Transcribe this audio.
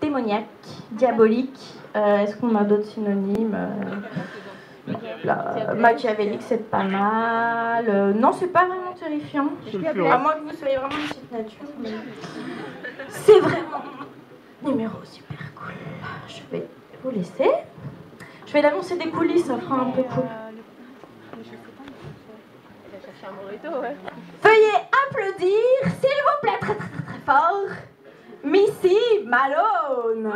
Démoniaque, diabolique. Euh, Est-ce qu'on a d'autres synonymes euh, là, Machiavélique, c'est pas mal. Euh, non, c'est pas vraiment terrifiant. À moins que vous soyez vraiment une petite nature. mais C'est vraiment numéro super cool. Je vais vous laisser. Je vais l'annoncer des coulisses, ça fera un peu cool. Veuillez applaudir, Missy Malone.